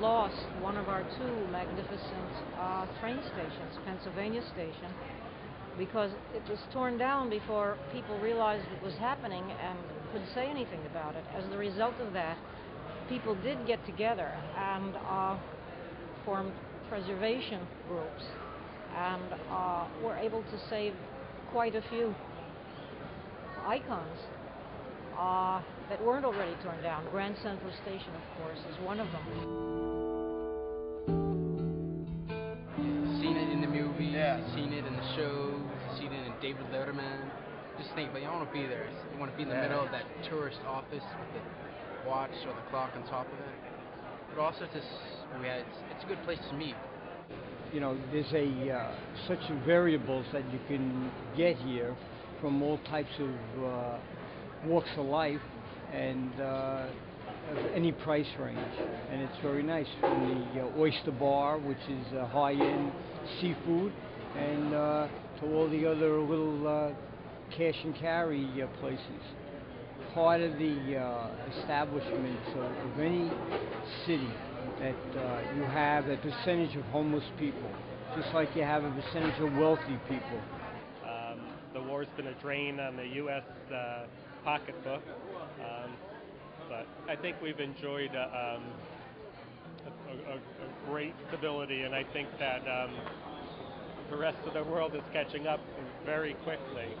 lost one of our two magnificent uh, train stations, Pennsylvania Station, because it was torn down before people realized it was happening and couldn't say anything about it. As a result of that, people did get together and uh, formed preservation groups and uh, were able to save quite a few icons uh, that weren't already torn down. Grand Central Station, of course, is one of them. Seen it in the movies, Yeah. seen it in the shows, seen it in David Letterman. Just think, but you want to be there. You want to be in the Yeah. middle of that tourist office with the watch or the clock on top of it. But also, just we had, it's, it's a good place to meet. you know, there's a uh, such variables that you can get here from all types of uh, walks of life and uh, of any price range, and it's very nice. From the uh, oyster bar, which is uh, high-end seafood, and uh, to all the other little uh, cash and carry uh, places. Part of the establishments of, any city that you have a percentage of homeless people, just like you have a percentage of wealthy people. Um, the war's been a drain on the U.S. Pocketbook, um, but I think we've enjoyed uh, um, a, a, a great stability, and I think that um, the rest of the world is catching up very quickly.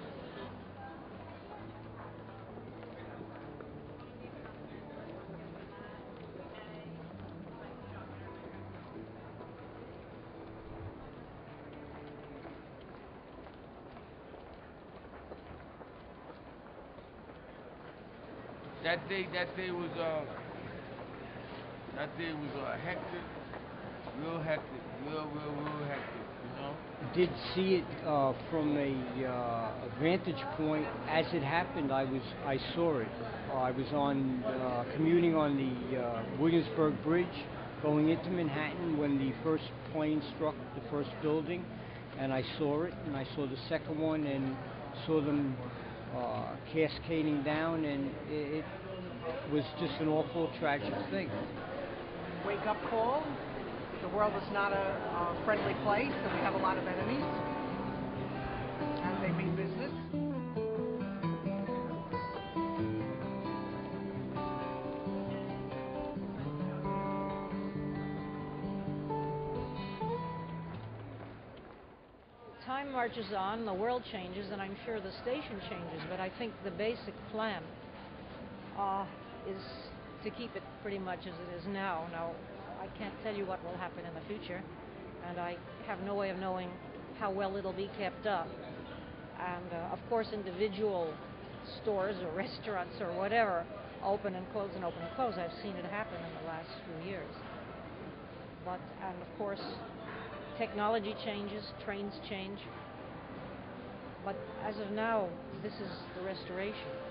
That day, that day was uh, that day was uh, hectic, real hectic, real, real, real hectic. You know. Did see it uh, from a uh, vantage point as it happened. I was I saw it. Uh, I was on uh, commuting on the uh, Williamsburg Bridge, going into Manhattan when the first plane struck the first building, and I saw it. And I saw the second one and saw them uh, cascading down, and it, it was just an awful, tragic thing. wake up call. The world is not a, a friendly place, and we have a lot of enemies. Time marches on, the world changes, and I'm sure the station changes, but I think the basic plan uh, is to keep it pretty much as it is now. Now, I can't tell you what will happen in the future, and I have no way of knowing how well it'll be kept up. And uh, of course, individual stores or restaurants or whatever open and close and open and close. I've seen it happen in the last few years. But, and of course, technology changes, trains change. But as of now, this is the restoration.